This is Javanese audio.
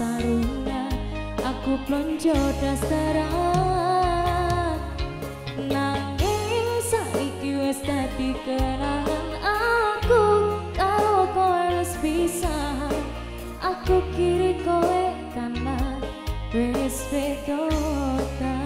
sarungnya aku plonjo dasara nanging saiki wis dadi aku kalau kowe bisa? Aku kiri kowe kanan wis bedotan